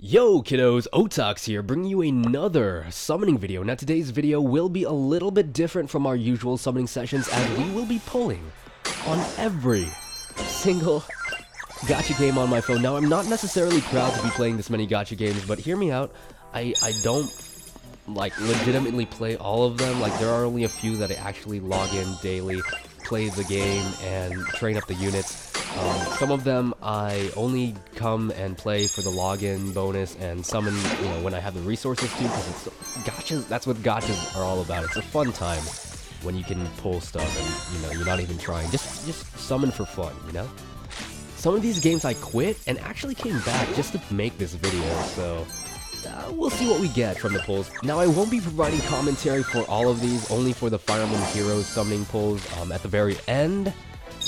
Yo kiddos, Otaks here, bringing you another summoning video. Now today's video will be a little bit different from our usual summoning sessions as we will be pulling on every single gacha game on my phone. Now I'm not necessarily proud to be playing this many gacha games, but hear me out, I, I don't like legitimately play all of them. Like there are only a few that I actually log in daily, play the game, and train up the units. Um, some of them I only come and play for the login bonus and summon, you know, when I have the resources to, because it's gachas. That's what gachas are all about. It's a fun time when you can pull stuff and you know you're not even trying. Just just summon for fun, you know. Some of these games I quit and actually came back just to make this video, so uh, we'll see what we get from the pulls. Now, I won't be providing commentary for all of these, only for the Fire Emblem Heroes summoning pulls um, at the very end.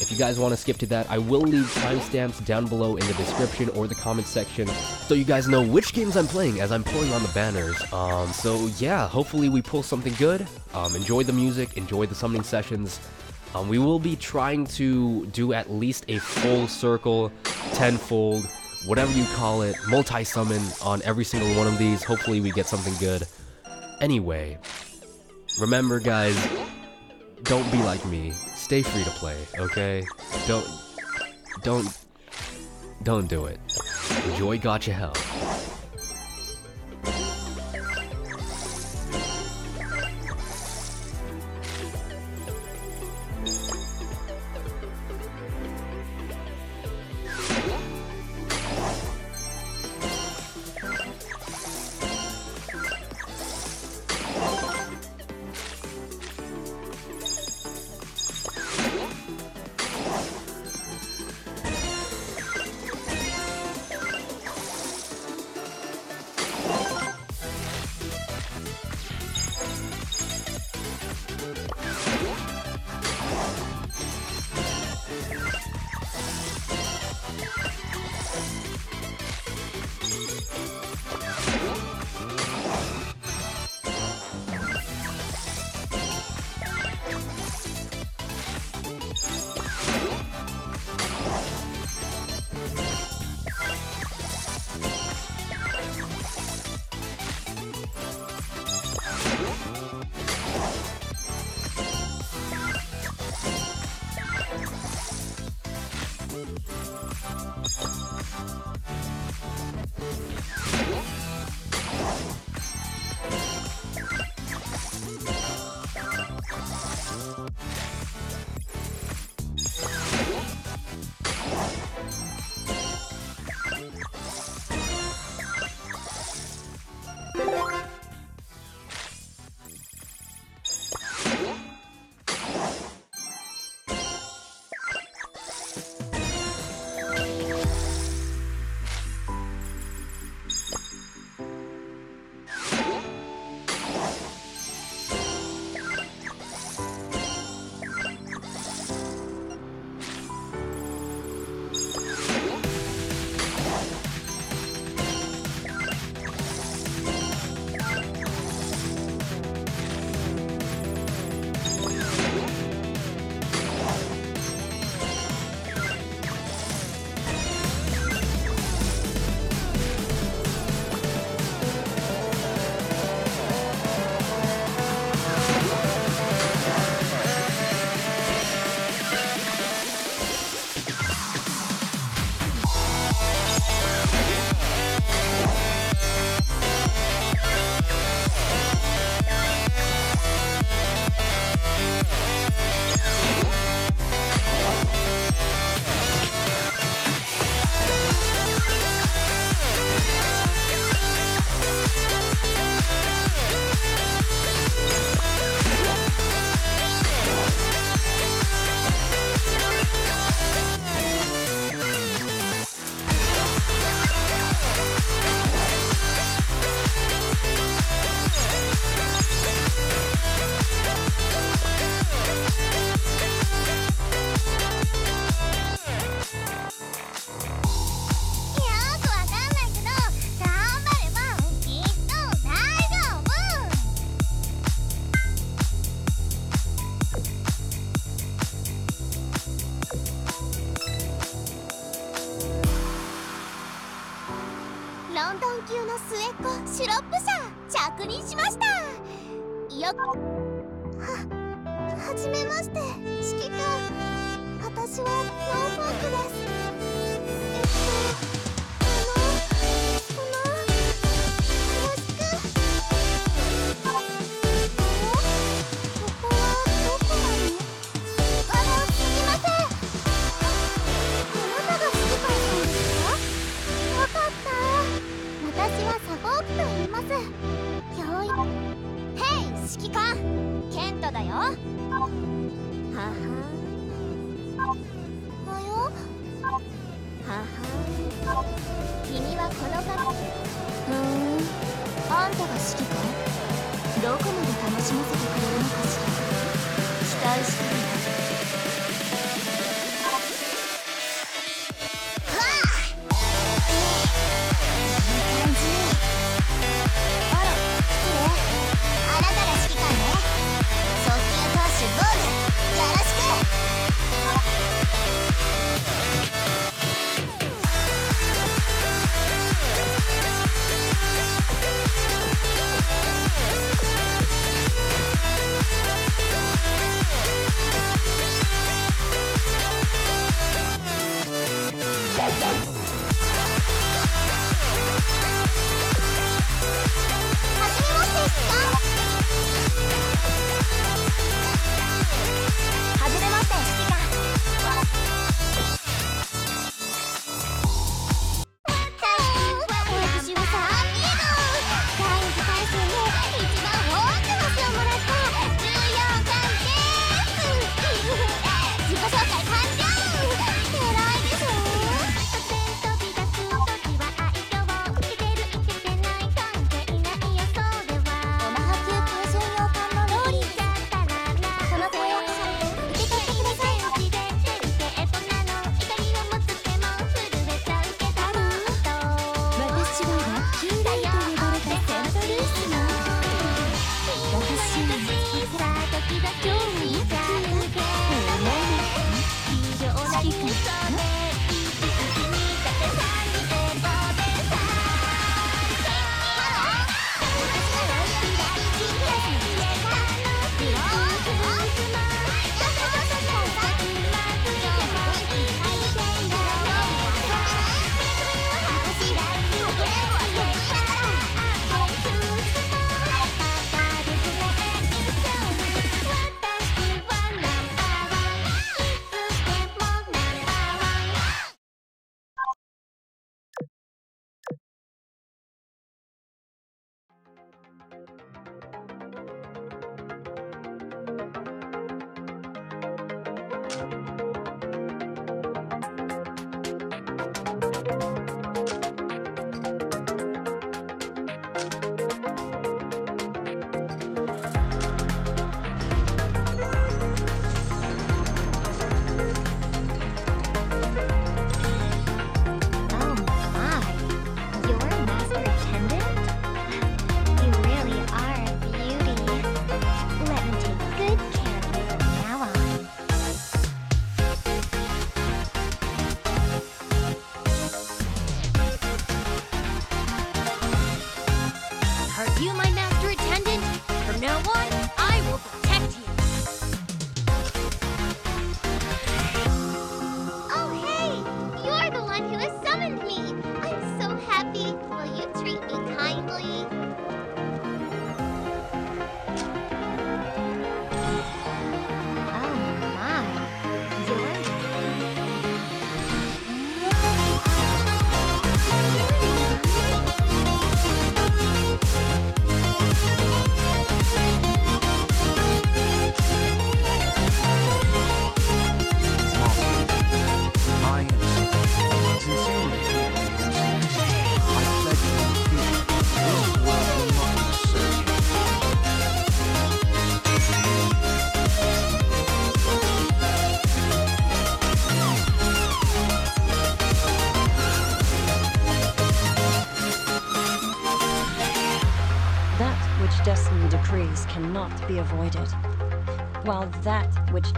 If you guys want to skip to that, I will leave timestamps down below in the description or the comment section so you guys know which games I'm playing as I'm pulling on the banners. Um, so yeah, hopefully we pull something good. Um, enjoy the music, enjoy the summoning sessions. Um, we will be trying to do at least a full circle, tenfold, whatever you call it, multi-summon on every single one of these. Hopefully we get something good. Anyway, remember guys, don't be like me. Stay free to play, okay? Don't, don't, don't do it. Enjoy Gacha Hell.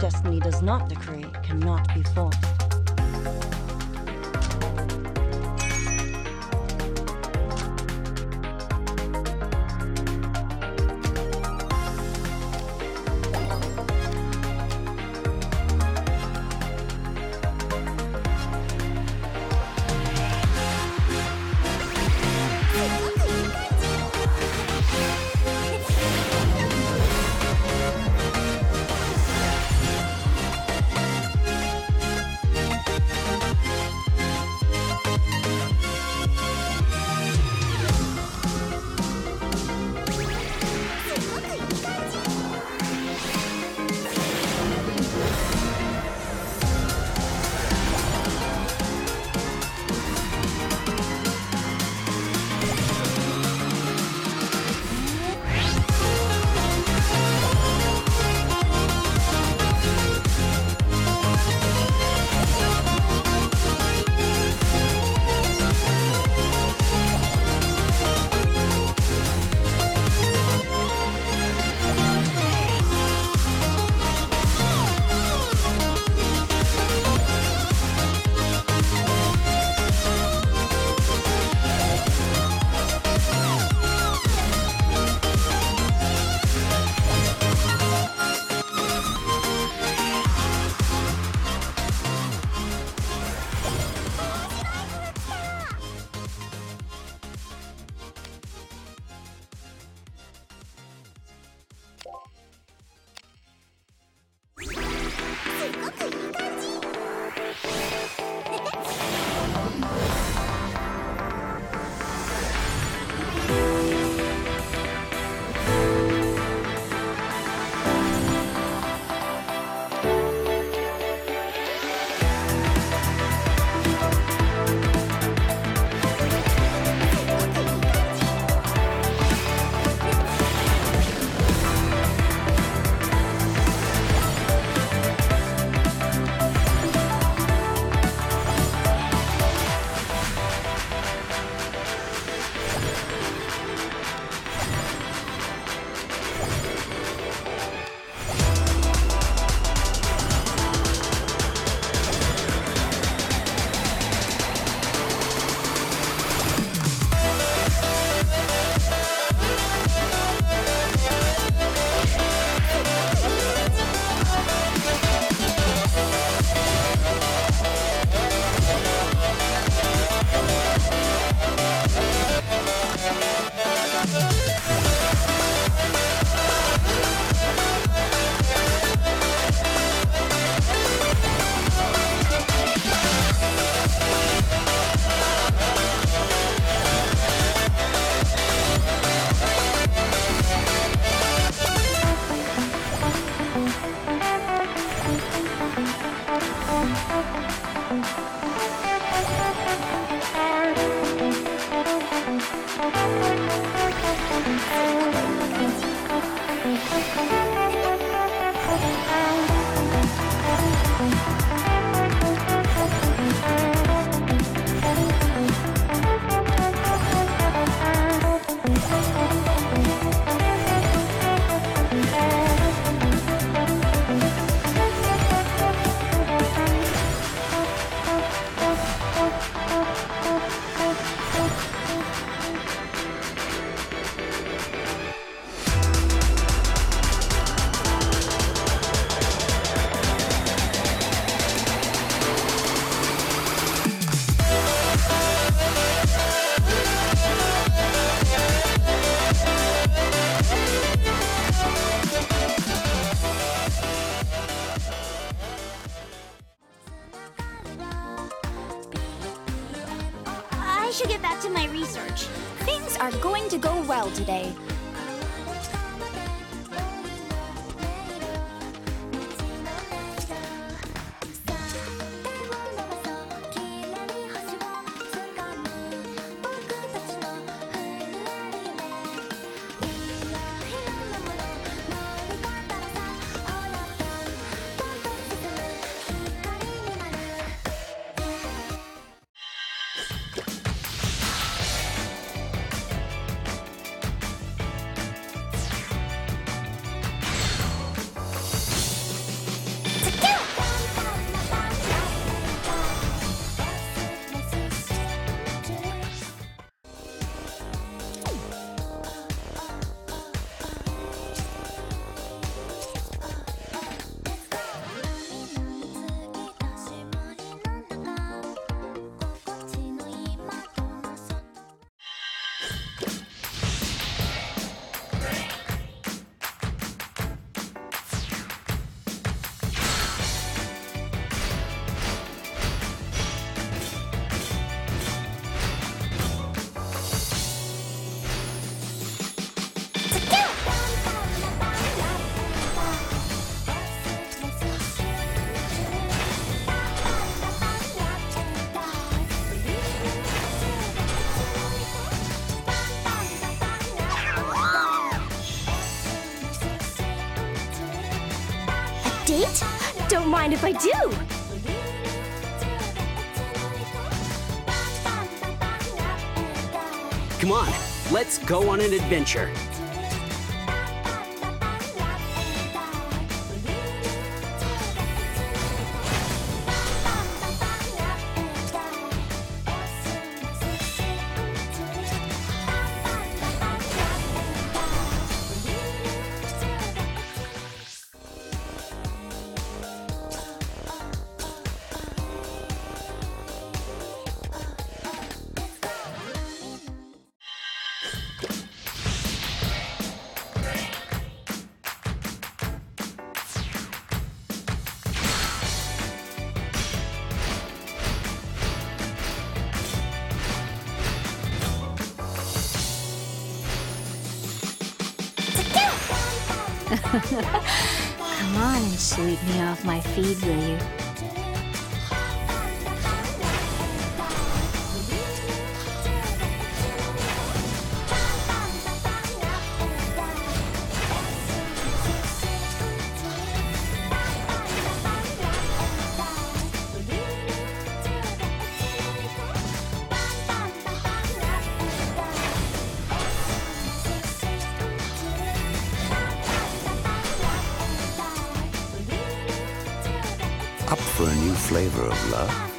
Destiny does not decree cannot be forced. Mind if I do. Come on, let's go on an adventure. For a new flavor of love?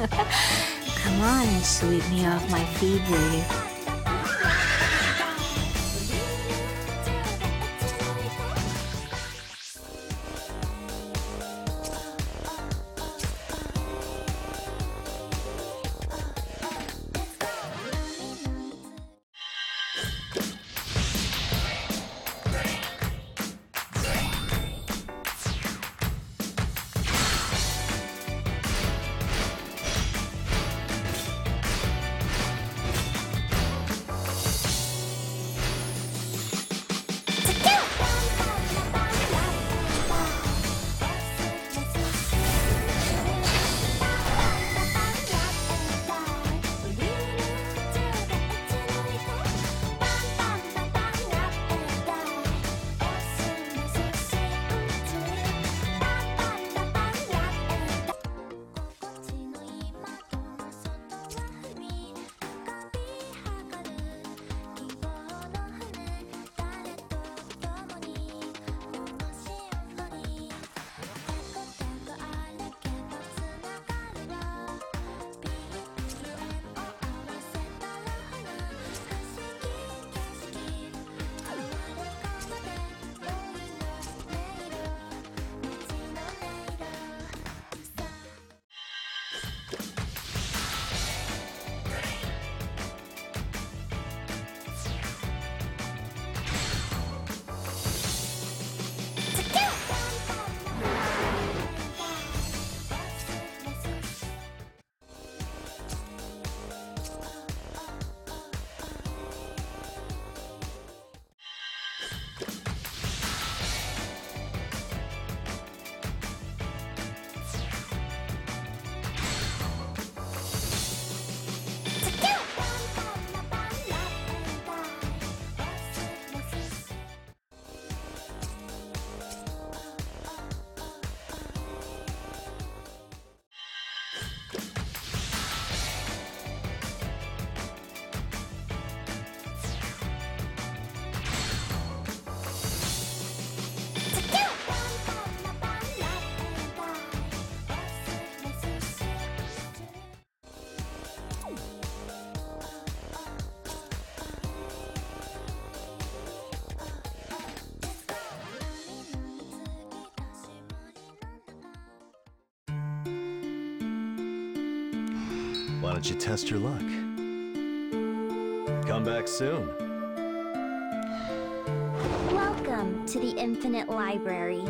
Come on and sweep me off my feet, will you? Don't you test your luck? Come back soon. Welcome to the Infinite Library.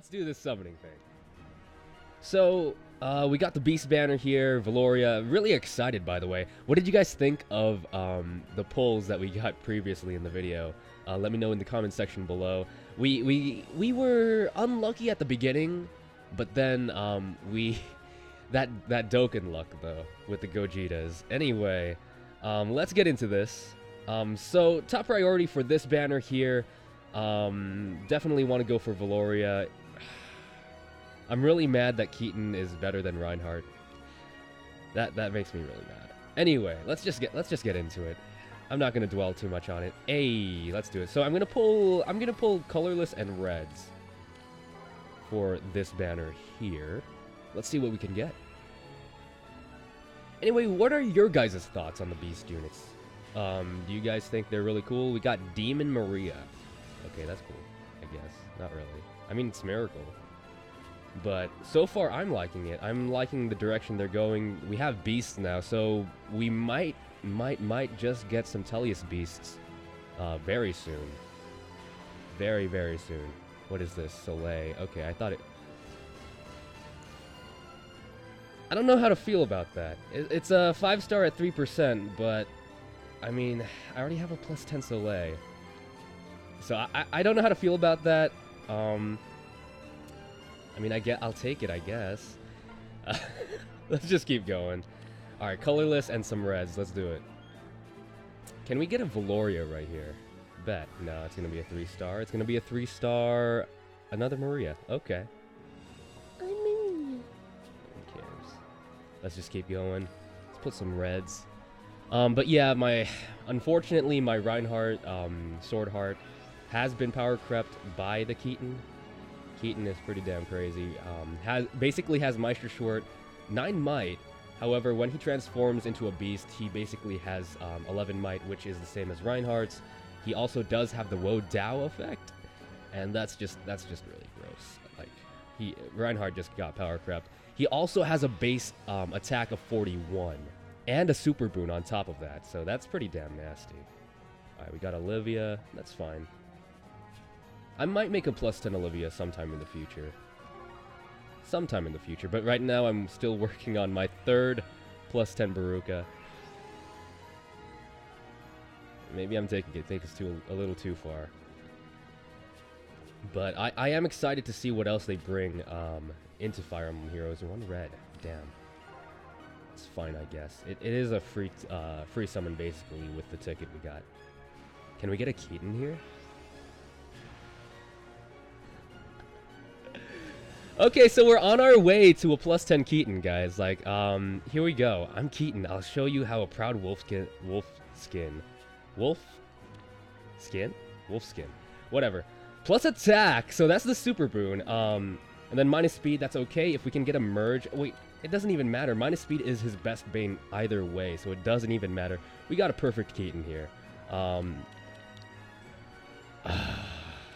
Let's do this summoning thing. So, uh, we got the Beast banner here, Velouria. Really excited, by the way. What did you guys think of um, the polls that we got previously in the video? Uh, let me know in the comment section below. We we we were unlucky at the beginning, but then um, we that that Dokkan luck though with the Gogetas. Anyway, um, let's get into this. Um, so top priority for this banner here. Um, definitely want to go for Velouria. I'm really mad that Keaton is better than Reinhardt. That that makes me really mad. Anyway, let's just get let's just get into it. I'm not gonna dwell too much on it. Hey, let's do it. So I'm gonna pull I'm gonna pull colorless and reds for this banner here. Let's see what we can get. Anyway, what are your guys' thoughts on the beast units? Um, do you guys think they're really cool? We got Demon Maria. Okay, that's cool. I guess not really. I mean, it's Miracle. But so far, I'm liking it. I'm liking the direction they're going. We have beasts now, so we might, might, might just get some Tellius beasts uh, very soon. Very, very soon. What is this? Soleil. Okay, I thought it. I don't know how to feel about that. It's a five star at three percent, but I mean, I already have a plus ten Soleil, so I, I don't know how to feel about that. Um, I mean, I get, I'll take it, I guess. Uh, let's just keep going. All right, colorless and some reds. Let's do it. Can we get a Velouria right here? Bet. No, it's gonna be a three star. It's gonna be a three star. Another Maria. Okay. I'm. Who cares? Let's just keep going. Let's put some reds. Um, but yeah, my unfortunately my Reinhardt um, Sword Heart has been power crept by the Keaton. Keaton is pretty damn crazy. Um, has basically has Meister Schwert, nine might. However, when he transforms into a beast, he basically has um, 11 might, which is the same as Reinhardt's. He also does have the Wo Dao effect, and that's just that's just really gross. Like he Reinhardt just got power crept. He also has a base um, attack of 41 and a super boon on top of that, so that's pretty damn nasty. All right, we got Olivia. That's fine. I might make a plus 10 Olivia sometime in the future. Sometime in the future, but right now I'm still working on my third plus 10 Beruka. Maybe I'm taking it, think it's too a little too far. But I, I am excited to see what else they bring um, into Fire Emblem Heroes. One red, damn. It's fine, I guess. It, it is a free uh, free summon basically with the ticket we got. Can we get a Keaton here? Okay, so we're on our way to a plus 10 Keaton, guys. Like, um, here we go. I'm Keaton. I'll show you how a proud wolf skin, wolf skin, wolf skin, wolf skin, whatever. Plus attack, so that's the super boon. Um, and then minus speed, that's okay. If we can get a merge, wait, it doesn't even matter. Minus speed is his best bane either way, so it doesn't even matter. We got a perfect Keaton here. Um, I,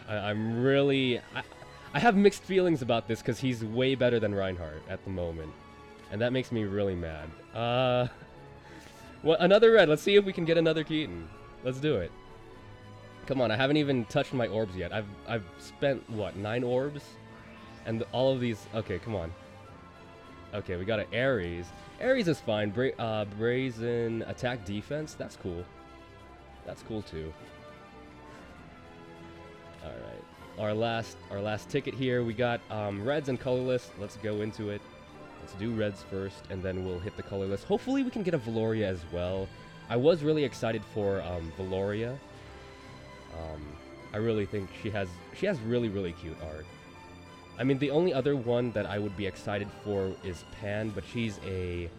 I'm really, I have mixed feelings about this because he's way better than Reinhardt at the moment. And that makes me really mad. Uh, well, another red. Let's see if we can get another Keaton. Let's do it. Come on, I haven't even touched my orbs yet. I've I've spent what nine orbs, and all of these. Okay, come on. Okay, we got an Ares. Ares is fine. Bra uh, brazen attack defense. That's cool. That's cool too. All right our last our last ticket here. We got um, reds and colorless. Let's go into it. Let's do reds first, and then we'll hit the colorless. Hopefully, we can get a Velouria as well. I was really excited for um, Velouria. Um, I really think she has she has really really cute art. I mean, the only other one that I would be excited for is Panne, but she's a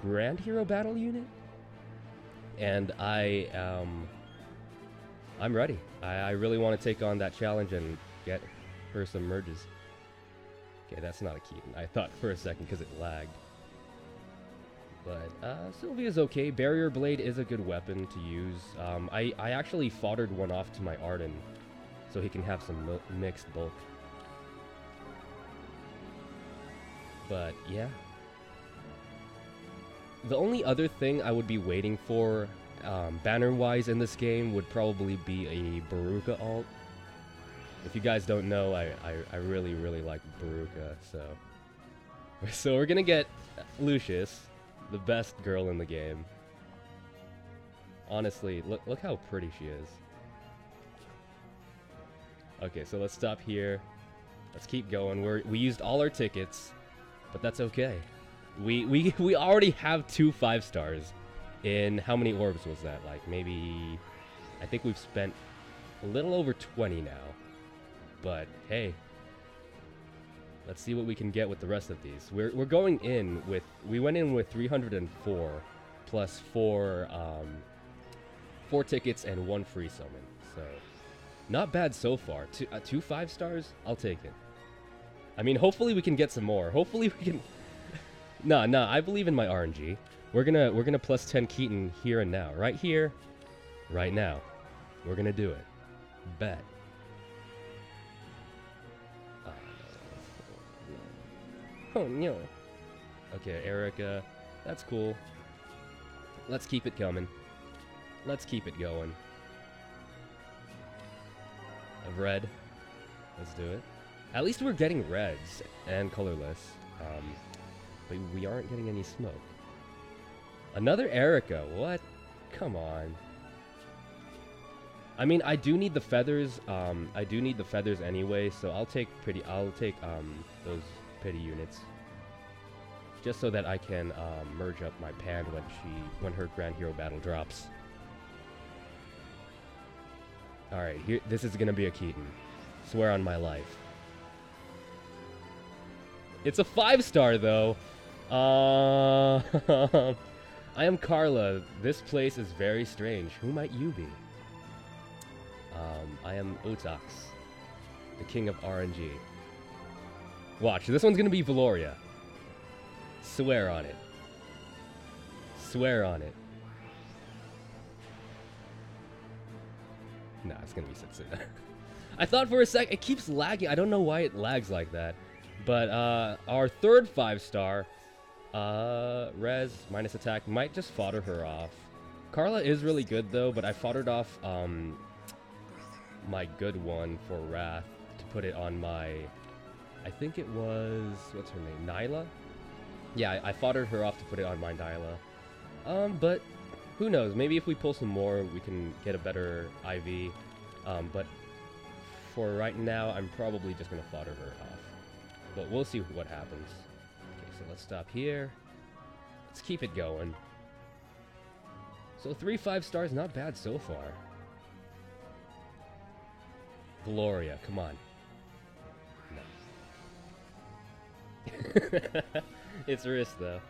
Grand Hero battle unit, and I um, I'm ready. I, I really want to take on that challenge and get her some merges. Okay, that's not a Keaton. I thought for a second because it lagged. But uh, Sylvia's okay. Barrier Blade is a good weapon to use. Um, I, I actually foddered one off to my Arden so he can have some mil- mixed bulk. But yeah. The only other thing I would be waiting for um, banner wise in this game would probably be a Beruka alt. If you guys don't know, I, I, I really, really like Beruka, so... So we're gonna get Lucius, the best girl in the game. Honestly, look, look how pretty she is. Okay, so let's stop here. Let's keep going. We're, we used all our tickets, but that's okay. We, we, we already have two five stars in how many orbs was that? Like maybe, I think we've spent a little over 20 now. But hey, let's see what we can get with the rest of these. We're, we're going in with, we went in with 304 plus four, um, four tickets and one free summon. So not bad so far. Two, uh, two five stars? I'll take it. I mean, hopefully we can get some more. Hopefully we can... nah, nah, I believe in my RNG. We're gonna, we're gonna plus 10 Keaton here and now. Right here, right now. We're gonna do it. Bet. Uh, Oh, no. Okay, Eirika. That's cool. Let's keep it coming. Let's keep it going. Of red. Let's do it. At least we're getting reds and colorless. Um, but we aren't getting any smoke. Another Eirika. What? Come on. I mean, I do need the feathers. Um, I do need the feathers anyway, so I'll take pretty. I'll take um those pity units, just so that I can um, merge up my Panne when she when her Grand Hero battle drops. All right, here. This is gonna be a Keaton. Swear on my life. It's a five star though. Uh, I am Karla. This place is very strange. Who might you be? Um, I am Otaks, the king of RNG. Watch, this one's gonna be Velouria. Swear on it. Swear on it. Nah, it's gonna be Setsuna. I thought for a sec, it keeps lagging. I don't know why it lags like that. But uh, our third five star, uh, Res minus attack, might just fodder her off. Karla is really good though, but I foddered off um, my good one for Wrath to put it on my. I think it was what's her name, Nailah. Yeah, I, I foddered her off to put it on my Nailah. Um, but who knows? Maybe if we pull some more, we can get a better IV. Um, but for right now, I'm probably just gonna fodder her off. But we'll see what happens. So let's stop here. Let's keep it going. So three five stars, not bad so far. Gloria, come on. No. it's wrist though.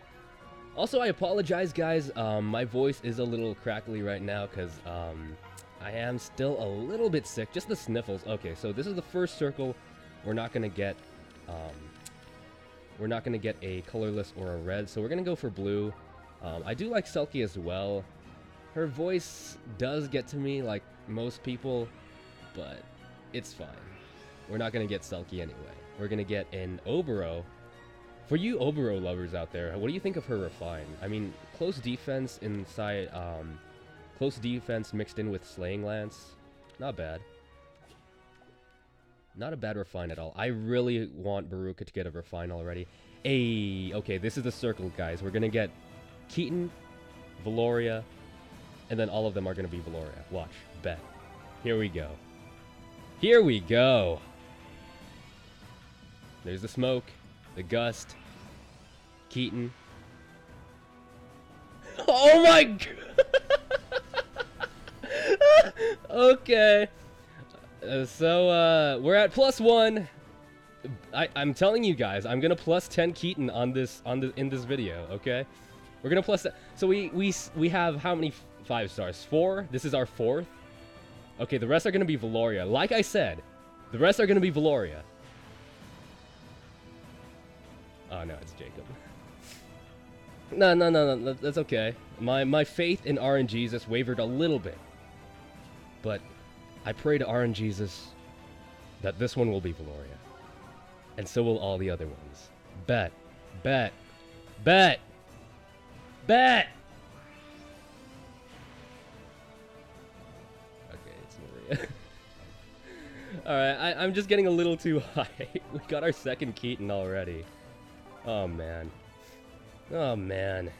Also, I apologize, guys. Um, my voice is a little crackly right now because um, I am still a little bit sick. Just the sniffles. Okay, so this is the first circle. We're not gonna get. Um, we're not gonna get a colorless or a red, so we're gonna go for blue. Um, I do like Selkie as well. Her voice does get to me, like most people, but it's fine. We're not gonna get Selkie anyway. We're gonna get an Oboro. For you Oboro lovers out there, what do you think of her refine? I mean, close defense inside, um, close defense mixed in with Slaying Lance, not bad. Not a bad refine at all. I really want Beruka to get a refine already. Hey, okay, this is the circle, guys. We're gonna get Keaton, Velouria, and then all of them are gonna be Velouria. Watch, bet. Here we go. Here we go. There's the smoke, the gust, Keaton. Oh my god! okay. Uh, so, uh, we're at plus one. I, I'm telling you guys, I'm gonna plus 10 Keaton on this, on the, in this video, okay? We're gonna plus. So we, we, we have how many five stars? Four? This is our fourth? Okay, the rest are gonna be Velouria. Like I said, the rest are gonna be Velouria. Oh no, it's Jakob. no, no, no, no, that's okay. My my faith in RNG just wavered a little bit, but I pray to RNGesus that this one will be Velouria, and so will all the other ones. Bet, bet, bet, bet. Okay, it's Maria. Alright, I'm just getting a little too high. we got our second Keaton already. Oh, man. Oh, man.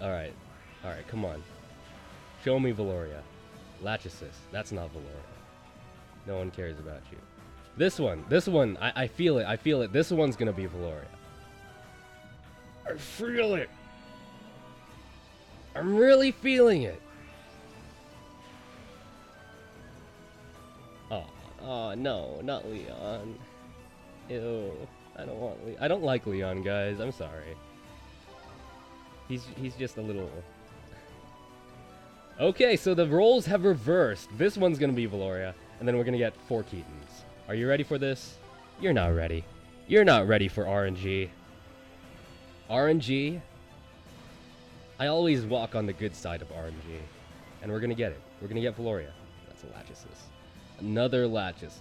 Alright. Alright, come on. Show me Velouria. Lachesis. That's not Velouria. No one cares about you. This one. This one. I, I feel it. I feel it. This one's gonna be Velouria. I feel it. I'm really feeling it. Oh, oh no, not Leon. Ew. I don't want I don't like Leon, guys. I'm sorry. He's he's just a little Okay, so the roles have reversed. This one's gonna be Velouria, and then we're gonna get four Keatons. Are you ready for this? You're not ready. You're not ready for RNG. RNG. I always walk on the good side of RNG. And we're gonna get it. We're gonna get Velouria. That's a Lachesis. Another Lachesis.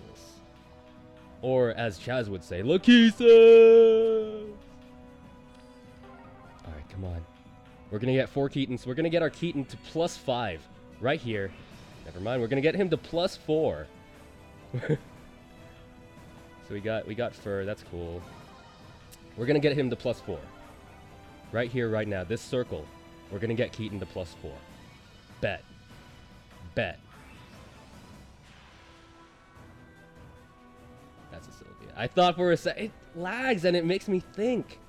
Or as Chaz would say, Lachesis! Alright, come on. We're gonna get four Keatons. We're gonna get our Keaton to plus five. Right here. Never mind, we're gonna get him to plus four. so we got we got fur, that's cool. We're gonna get him to plus four. Right here, right now, this circle. We're gonna get Keaton to plus four. Bet. Bet. That's a Sylvia. I thought for a sec it lags and it makes me think.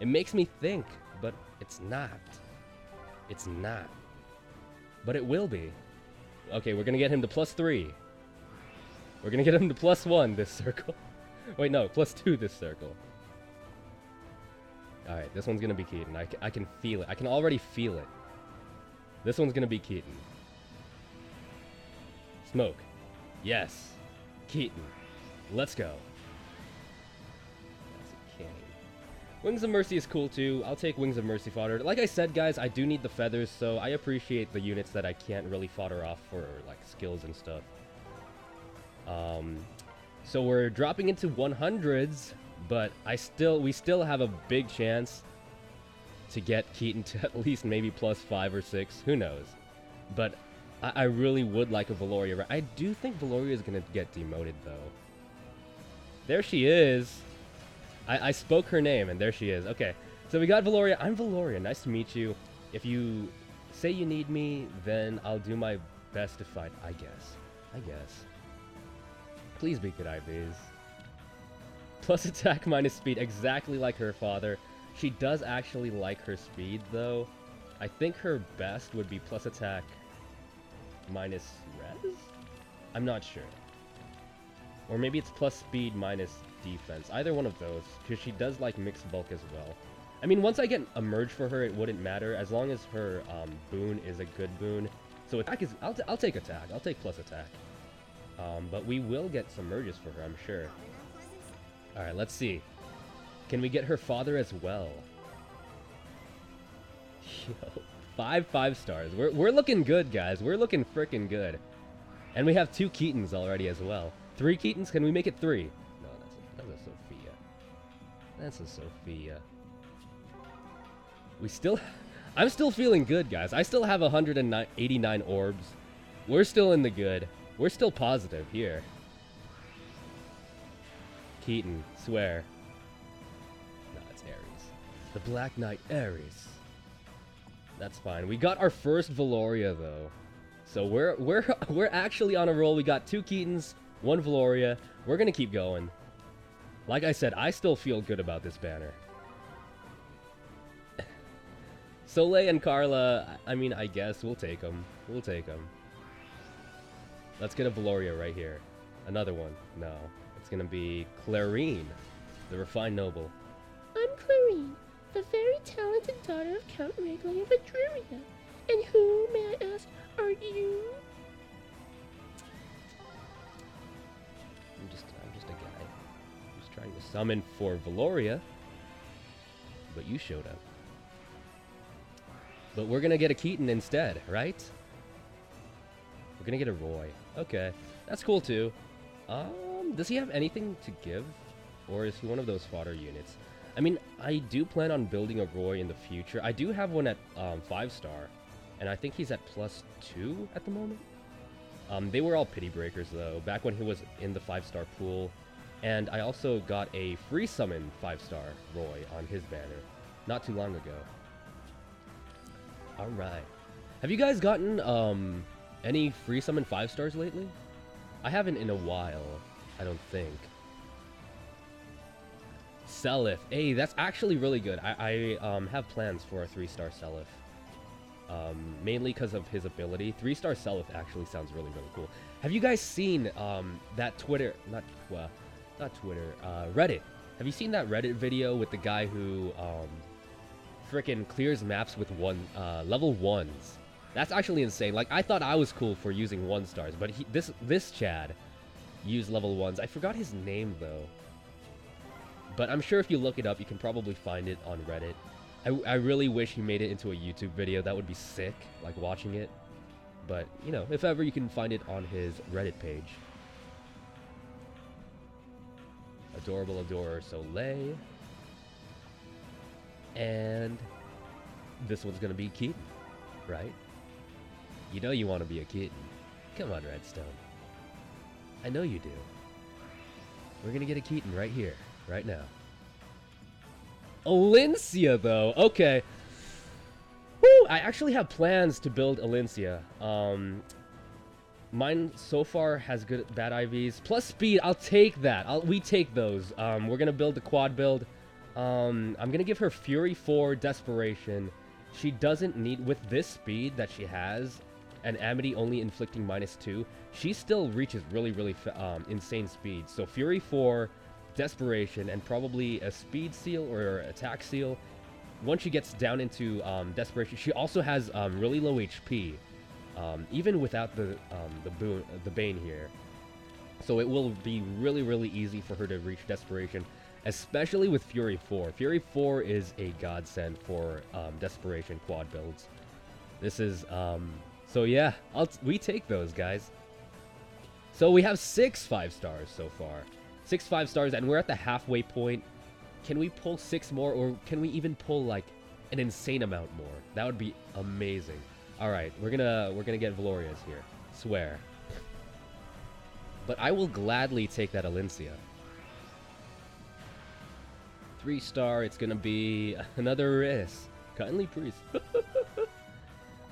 It makes me think, but it's not. It's not. But it will be. Okay, we're gonna get him to plus three. We're gonna get him to plus one this circle. Wait, no, plus two this circle. Alright, this one's gonna be Keaton. I, I can feel it. I can already feel it. This one's gonna be Keaton. Smoke. Yes. Keaton. Let's go. Wings of Mercy is cool too. I'll take Wings of Mercy fodder. Like I said, guys, I do need the feathers, so I appreciate the units that I can't really fodder off for like skills and stuff. Um, so we're dropping into 100s, but I still we still have a big chance to get Keaton to at least maybe plus five or six. Who knows? But I, I really would like a Velouria. I do think Velouria is gonna get demoted though. There she is. I, I spoke her name, and there she is. Okay, so we got Velouria. I'm Velouria. Nice to meet you. If you say you need me, then I'll do my best to fight. I guess. I guess. Please be good, IVs. Plus attack minus speed, exactly like her father. She does actually like her speed, though. I think her best would be plus attack minus res? I'm not sure. Or maybe it's plus speed minus defense. Either one of those, because she does like mixed bulk as well. I mean, once I get a merge for her, it wouldn't matter as long as her um, boon is a good boon. So attack is, I'll, I'll take attack. I'll take plus attack. Um, but we will get some merges for her, I'm sure. All right, let's see. Can we get her father as well? Yo, five five stars. We're we're looking good, guys. We're looking freaking good. And we have two Keatons already as well. Three Keatons? Can we make it three? That's a Sophia. We still... I'm still feeling good, guys. I still have 189 orbs. We're still in the good. We're still positive here. Keaton, swear. No, it's Ares. The Black Knight Ares. That's fine. We got our first Velouria though. So we're we're we're actually on a roll. We got two Keatons, one Velouria. We're gonna keep going. Like I said, I still feel good about this banner. Soleil and Karla, I mean, I guess we'll take them. We'll take them. Let's get a Velouria right here. Another one. No. It's gonna be Clarine, the refined noble. I'm Clarine, the very talented daughter of Count Reglay of Etruria. And who, may I ask, are you? I'm just trying to summon for Velouria. But you showed up. But we're gonna get a Keaton instead, right? We're gonna get a Roy. Okay. That's cool too. Um, does he have anything to give? Or is he one of those fodder units? I mean, I do plan on building a Roy in the future. I do have one at um, 5 star. And I think he's at plus 2 at the moment. Um, they were all pity breakers though, back when he was in the five star pool. And I also got a free summon five star Roy on his banner not too long ago. Alright. Have you guys gotten um, any free summon five stars lately? I haven't in a while, I don't think. Seliph. Hey, that's actually really good. I, I um, have plans for a three-star Seliph. Um, mainly because of his ability. Three-star Seliph actually sounds really, really cool. Have you guys seen um, that Twitter... Not, well, not Twitter. Uh, Reddit. Have you seen that Reddit video with the guy who um, freaking clears maps with one uh, level ones? That's actually insane. Like, I thought I was cool for using one stars, but he, this this Chad used level ones. I forgot his name, though. But I'm sure if you look it up, you can probably find it on Reddit. I, I really wish he made it into a YouTube video. That would be sick, like watching it. But, you know, if ever you can find it on his Reddit page. Adorable Adorer Soleil. And this one's gonna be Keaton, right? You know you want to be a Keaton. Come on, Redstone. I know you do. We're gonna get a Keaton right here, right now. Elincia, though. Okay. Woo! I actually have plans to build Elincia. Um, mine so far has good bad IVs plus speed. I'll take that. I'll, we take those. Um, we're gonna build the quad build. Um, I'm gonna give her Fury 4 Desperation. She doesn't need with this speed that she has, and Amiti only inflicting minus two. She still reaches really, really um, insane speed. So Fury 4, Desperation, and probably a Speed Seal or Attack Seal. Once she gets down into um, Desperation, she also has um, really low HP, um, even without the um, the boon, the Bane here. So it will be really, really easy for her to reach Desperation, especially with Fury 4. Fury 4 is a godsend for um, Desperation quad builds. This is um, so yeah, I'll we take those guys. So we have six five stars so far. Six five stars, and we're at the halfway point. Can we pull six more, or can we even pull like an insane amount more? That would be amazing. All right, we're gonna we're gonna get Velouria's here. Swear. But I will gladly take that Elincia. Three star, it's gonna be another Rhys. Cuttenly Priest.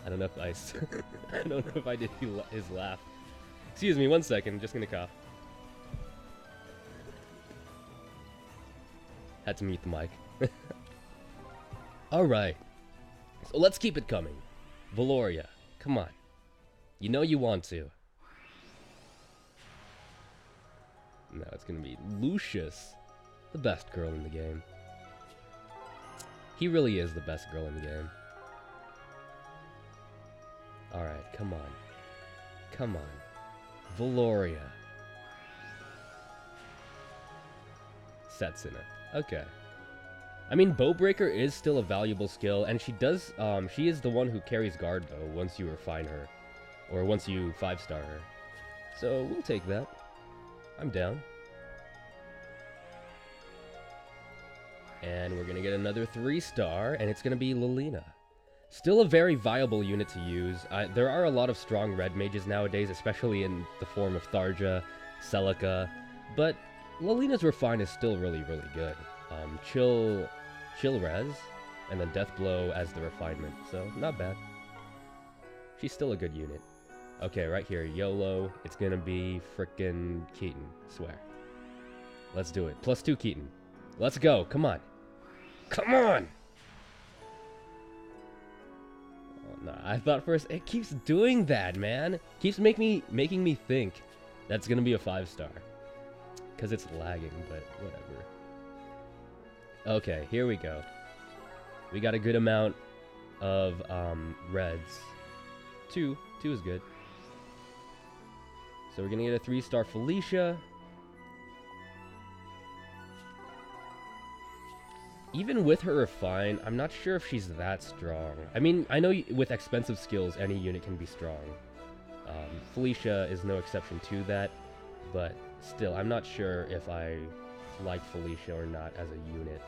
I don't know if I. I don't know if I did his laugh. Excuse me, one second. Just gonna cough. Had to mute the mic. All right. So let's keep it coming. Velouria, come on. You know you want to. No, it's gonna be Lucius, the best girl in the game. He really is the best girl in the game. Alright, come on. Come on. Velouria. Setsuna. Okay. I mean, Bowbreaker is still a valuable skill, and she does, um, she is the one who carries guard, though, once you refine her. Or once you 5-star her. So, we'll take that. I'm down. And we're gonna get another 3-star, and it's gonna be Lilina. Still a very viable unit to use. There are a lot of strong red mages nowadays, especially in the form of Tharja, Celica, but Lilina's Refine is still really, really good. Um, chill, chill res, and then Death Blow as the refinement, so not bad. She's still a good unit. Okay, right here, YOLO, it's gonna be frickin' Keaton, swear. Let's do it. Plus two Keaton. Let's go, come on. Come on! Oh, no, I thought first it keeps doing that, man. Keeps make me making me think that's gonna be a five star. Cause it's lagging, but whatever. Okay, here we go. We got a good amount of um, reds. Two, two is good. So we're gonna get a three star Felicia. Even with her refine, I'm not sure if she's that strong. I mean, I know with expensive skills, any unit can be strong. Um, Felicia is no exception to that, but still, I'm not sure if I like Felicia or not as a unit.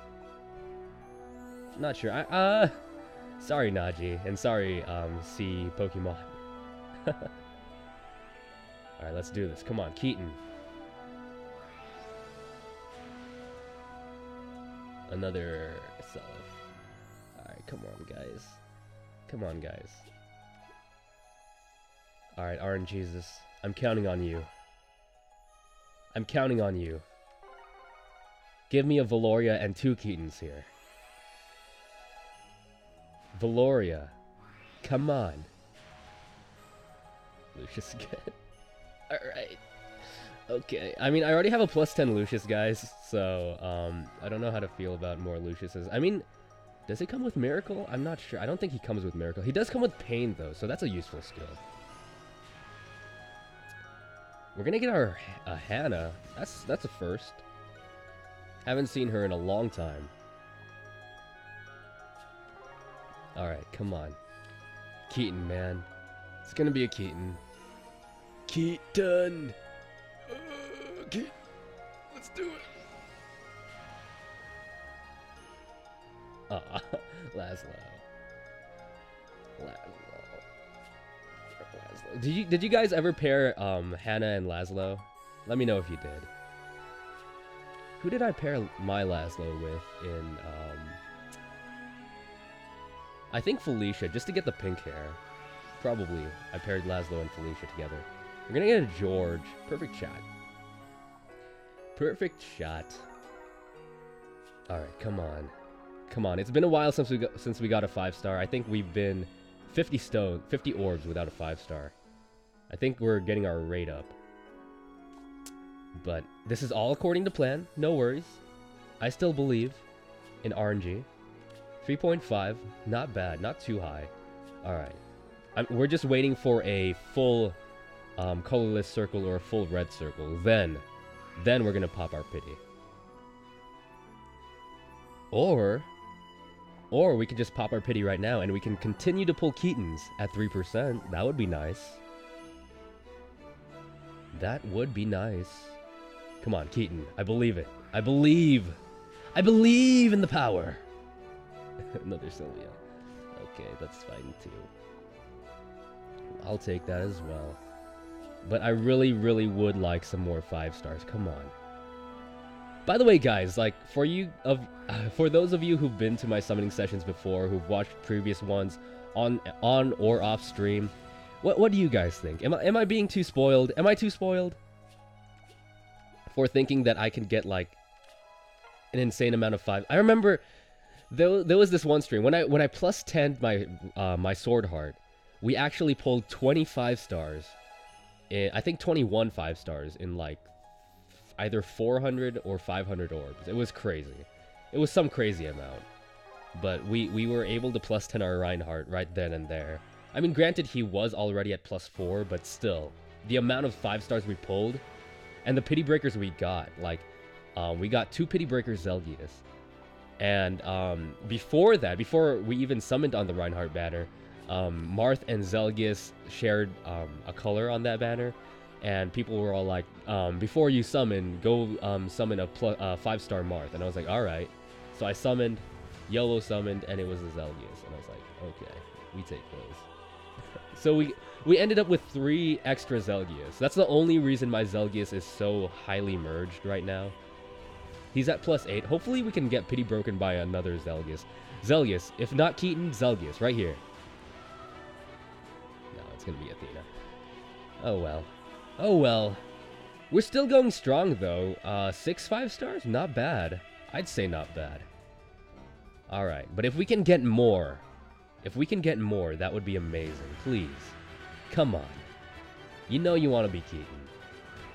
Not sure. I, uh, sorry Naji, and sorry um, C Pokemon. Alright, let's do this. Come on, Keaton. Another self. Alright, come on, guys. Come on, guys. Alright, RNGesus. I'm counting on you. I'm counting on you. Give me a Velouria and two Keatons here. Velouria. Come on. Lucius again. Alright. Okay. I mean, I already have a plus 10 Lucius, guys, so um, I don't know how to feel about more Luciuses. I mean, does he come with Miracle? I'm not sure. I don't think he comes with Miracle. He does come with Pain, though, so that's a useful skill. We're gonna get our uh, Hana. That's that's a first. Haven't seen her in a long time. All right, come on, Keaton, man. It's gonna be a Keaton. Keaton. Uh, Keaton. Let's do it. Ah, Laslow. Laslow. Laslow. Did you did you guys ever pair um Hana and Laslow? Let me know if you did. Who did I pair my Laslow with in um I think Felicia, just to get the pink hair. Probably I paired Laslow and Felicia together. We're gonna get a Jeorge. Perfect shot. Perfect shot. Alright, come on. Come on. It's been a while since we got, since we got a five star. I think we've been 50 stone, 50 orbs without a five star. I think we're getting our rate up. But this is all according to plan. No worries. I still believe in RNG. 3.5, not bad, not too high. All right. I'm, we're just waiting for a full um, colorless circle or a full red circle. Then, then we're gonna pop our pity. Or, or we could just pop our pity right now and we can continue to pull Keatons at 3%. That would be nice. That would be nice. Come on, Keaton. I believe it. I believe. I believe in the power. Another Sylvia. Okay, that's fine too. I'll take that as well. But I really, really would like some more five stars. Come on. By the way, guys, like for you of uh, for those of you who've been to my summoning sessions before, who've watched previous ones on on or off stream, what what do you guys think? Am I am I being too spoiled? Am I too spoiled for thinking that I can get like an insane amount of five? I remember there, there was this one stream when I when I plus 10 my uh, my sword heart, we actually pulled 25 stars. In, I think 21 five stars in like either 400 or 500 orbs. It was crazy. It was some crazy amount. But we we were able to plus 10 our Reinhardt right then and there. I mean, granted he was already at plus 4, but still, the amount of 5 stars we pulled and the pity breakers we got, like um, we got two pity breakers Zelgius. And um, before that, before we even summoned on the Reinhardt banner, um, Marth and Zelgius shared um, a color on that banner, and people were all like, um, "Before you summon, go um, summon a pl- uh, five-star Marth." And I was like, "All right." So I summoned, yellow summoned, and it was a Zelgius, and I was like, "Okay, we take those." So we we ended up with three extra Zelgius. That's the only reason my Zelgius is so highly merged right now. He's at plus 8. Hopefully we can get pity broken by another Zelgius. Zelgius. If not Keaton, Zelgius. Right here. No, it's to be Athena. Oh well. Oh well. We're still going strong though. Uh, six five stars? Not bad. I'd say not bad. Alright, but if we can get more, if we can get more, that would be amazing. Please. Come on. You know you want to be Keaton.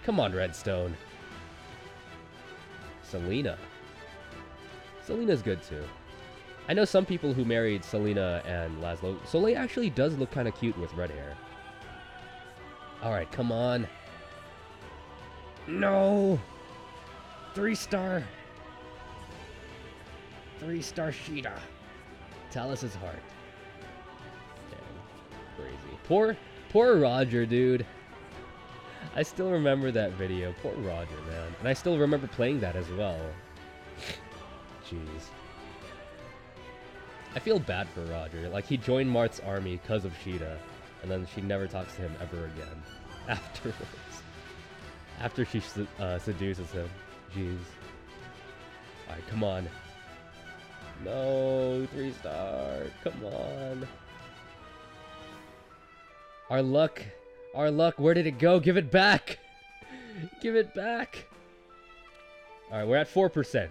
Come on, Redstone. Selena. Selena's good too. I know some people who married Selena and Laslow. Soleil actually does look kind of cute with red hair. Alright, come on. No! Three star. Three star Sheeda. Talys's heart. Crazy. Poor, poor Roger, dude. I still remember that video. Poor Roger, man. And I still remember playing that as well. Jeez. I feel bad for Roger. Like, he joined Marth's army because of Sheeda, and then she never talks to him ever again. afterwards. After she uh, seduces him. Jeez. Alright, come on. No, three star. Come on. Our luck. Our luck. Where did it go? Give it back. Give it back. Alright, we're at 4%.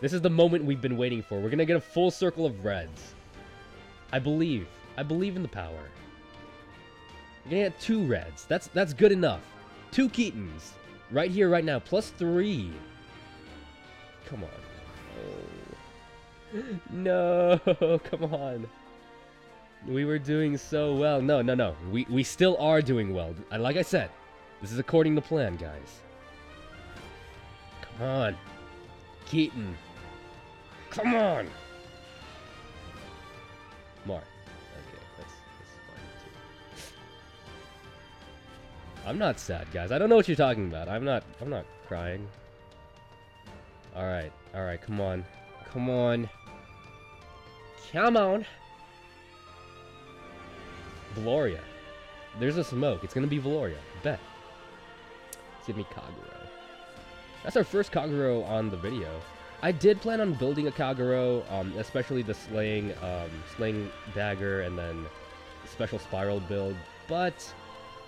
This is the moment we've been waiting for. We're gonna get a full circle of reds. I believe. I believe in the power. We're gonna get two reds. That's that's good enough. Two Keatons. Right here, right now. Plus three. Come on. No. no. Come on. We were doing so well. No, no, no. We, we still are doing well. Uh, Like I said, this is according to plan, guys. Come on. Keaton. Come on. Mark. Okay, that's, that's fine too. I'm not sad, guys. I don't know what you're talking about. I'm not I'm not crying. Alright, alright, come on. Come on. Come on. Velouria. There's a smoke. It's gonna be Velouria. Bet. Give me Kagero. That's our first Kagero on the video. I did plan on building a Kagero, um, especially the slaying, um, slaying dagger and then special spiral build, but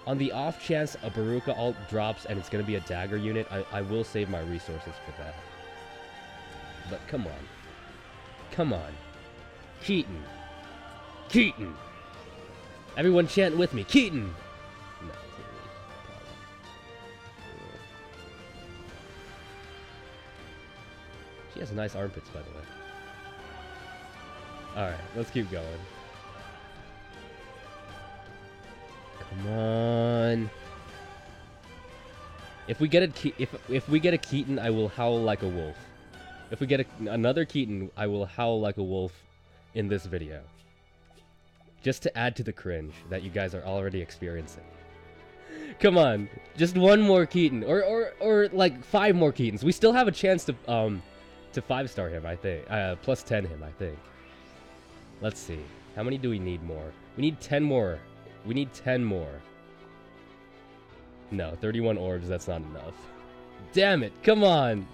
on the off chance a Beruka alt drops and it's gonna be a dagger unit, I, I will save my resources for that. But come on. Come on. Keaton. Keaton! Everyone chant with me. Keaton! No, She has nice armpits, by the way. Alright, let's keep going. Come on. If we get a Ke- if if we get a Keaton, I will howl like a wolf. If we get a, another Keaton, I will howl like a wolf in this video. Just to add to the cringe that you guys are already experiencing. Come on, just one more Keaton, or or or like five more Keatons. We still have a chance to um to five star him. I think uh, plus ten him. I think. Let's see. How many do we need more? We need ten more. We need ten more. No, 31 orbs. That's not enough. Damn it! Come on.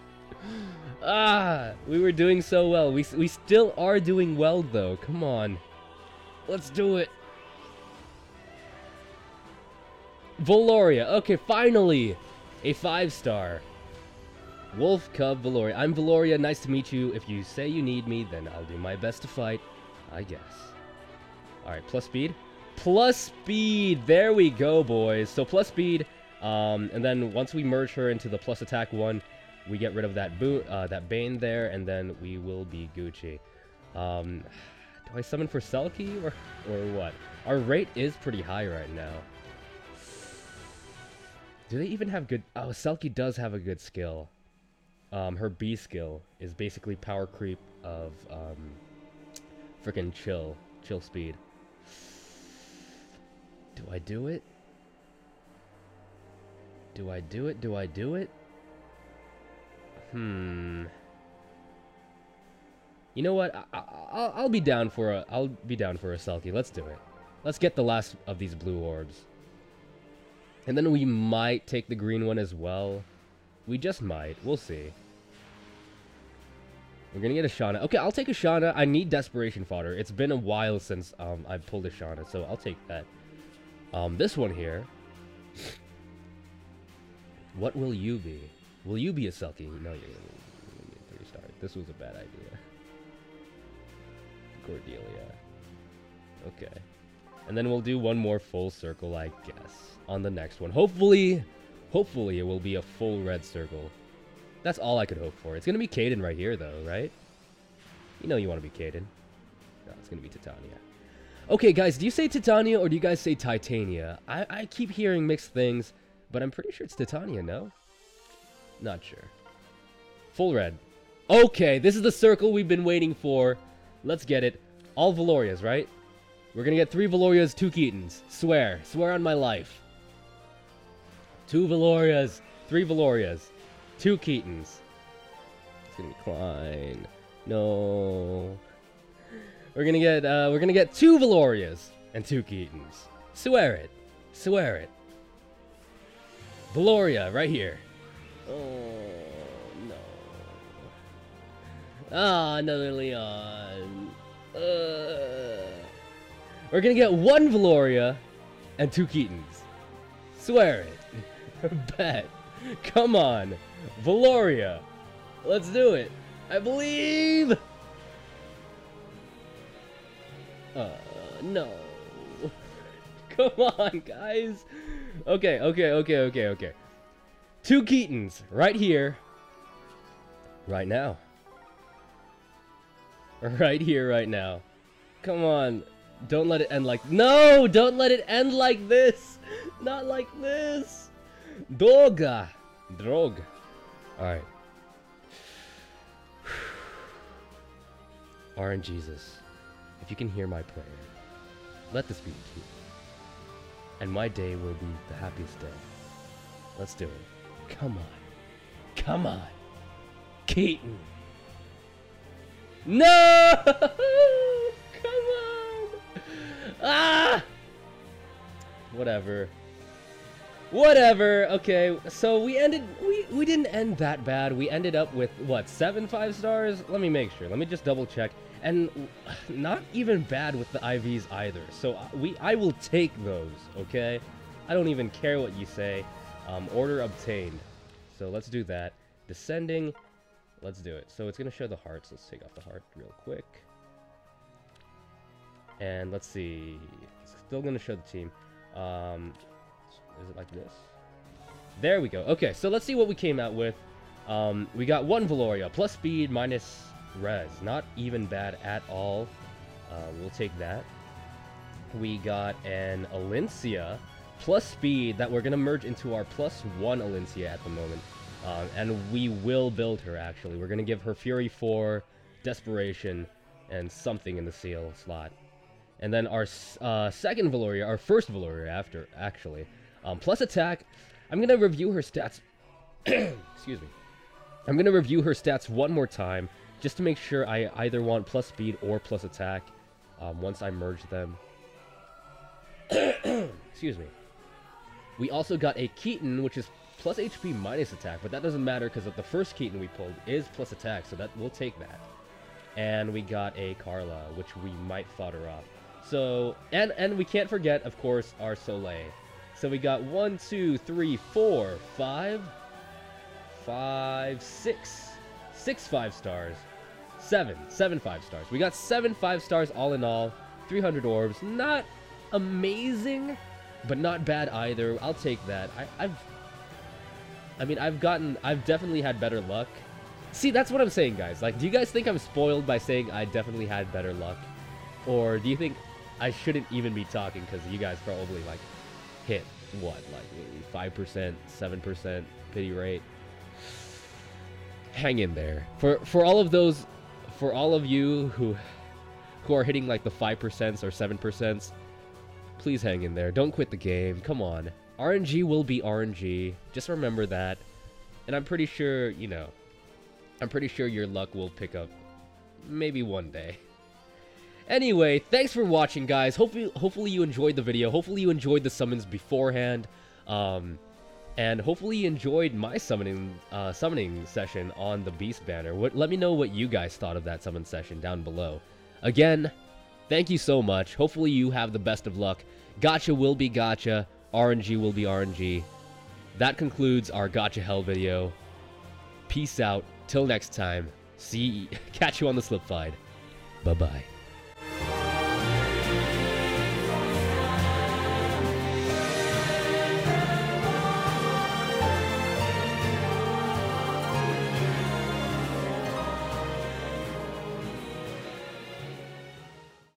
Ah, we were doing so well. We we still are doing well though. Come on. Let's do it. Velouria. Okay, finally. A five star. Wolf Cub Velouria. I'm Velouria. Nice to meet you. If you say you need me, then I'll do my best to fight. I guess. Alright, plus speed. Plus speed. There we go, boys. So plus speed. Um, and then once we merge her into the plus attack one, we get rid of that boot, uh, that Bane there, and then we will be Gucci. Um, do I summon for Selkie or or what? Our rate is pretty high right now. Do they even have good? Oh, Selkie does have a good skill. Um, her B skill is basically power creep of um, freaking chill, chill speed. Do I do it? Do I do it? Do I do it? Hmm. You know what? I, I, I'll, I'll be down for a. I'll be down for a Selkie. Let's do it. Let's get the last of these blue orbs. And then we might take the green one as well. We just might. We'll see. We're gonna get a Shauna. Okay, I'll take a Shauna. I need desperation fodder. It's been a while since um I pulled a Shauna, so I'll take that. Um, this one here. What will you be? Will you be a Selkie? No, you're gonna be a three star. This was a bad idea. Cordelia. Okay. And then we'll do one more full circle, I guess, on the next one. Hopefully, hopefully it will be a full red circle. That's all I could hope for. It's gonna be Kaden right here, though, right? You know you want to be Kaden. No, it's gonna be Titania. Okay, guys, do you say Titania or do you guys say Titania? I, I keep hearing mixed things, but I'm pretty sure it's Titania, no? Not sure. Full red. Okay, this is the circle we've been waiting for. Let's get it. All Velourias, right? We're gonna get three Velourias, two Keatons. Swear. Swear on my life. Two Velourias, three Velourias, two Keatons. It's gonna be Klein. No. We're gonna get uh we're gonna get two Velourias and two Keatons. Swear it. Swear it. Velouria, right here. Oh. Ah, another Leon. Uh, we're gonna get one Velouria and two Keatons. Swear it. Bet. Come on. Velouria. Let's do it. I believe. Uh, no. Come on, guys. Okay, okay, okay, okay, okay. Two Keatons right here. Right now. Right here, right now. Come on. Don't let it end like... No! Don't let it end like this! Not like this! Doga! Drog. Alright. RNGesus, if you can hear my prayer, let this be the key. And my day will be the happiest day. Let's do it. Come on. Come on. Keaton. No! Come on! Ah! Whatever. Whatever. Okay, so we ended. We we didn't end that bad. We ended up with what seven five stars. Let me make sure. Let me just double check. And not even bad with the IVs either. So uh, we I will take those. Okay. I don't even care what you say. Um, order obtained. So let's do that. Descending. Let's do it. So it's gonna show the hearts. Let's take off the heart real quick. And let's see. It's still gonna show the team. Um, is it like this? There we go. Okay, so let's see what we came out with. Um, we got one Velouria, plus speed, minus res. Not even bad at all. Uh, we'll take that. We got an Elincia, plus speed, that we're going to merge into our plus one Elincia at the moment. Um, and we will build her, actually. We're going to give her Fury 4, Desperation, and something in the seal slot. And then our uh, second Velouria, our first Velouria after, actually, um, plus attack. I'm going to review her stats. Excuse me. I'm going to review her stats one more time, just to make sure I either want plus speed or plus attack um, once I merge them. Excuse me. We also got a Keaton, which is plus HP minus attack, but that doesn't matter because the first Keaton we pulled is plus attack, so that we'll take that. And we got a Karla, which we might fodder off. So, and and we can't forget, of course, our Soleil. So we got one, two, three, four, five, five, six, six five stars, seven, seven five stars. We got seven five stars all in all, 300 orbs. Not amazing, but not bad either. I'll take that. I, I've, I mean, I've gotten, I've definitely had better luck. See, that's what I'm saying, guys. Like, do you guys think I'm spoiled by saying I definitely had better luck? Or do you think I shouldn't even be talking because you guys probably, like, hit what like 5% 7% pity rate hang in there for for all of those for all of you who who are hitting like the 5% or 7% please hang in there don't quit the game come on RNG will be RNG just remember that and I'm pretty sure you know I'm pretty sure your luck will pick up maybe one day Anyway, thanks for watching, guys. Hopefully, hopefully you enjoyed the video. Hopefully you enjoyed the summons beforehand. Um, and hopefully you enjoyed my summoning uh, summoning session on the Beast banner. What, let me know what you guys thought of that summon session down below. Again, thank you so much. Hopefully you have the best of luck. Gacha will be gacha. RNG will be RNG. That concludes our Gacha Hell video. Peace out. Till next time. See, catch you on the slip side. Bye-bye.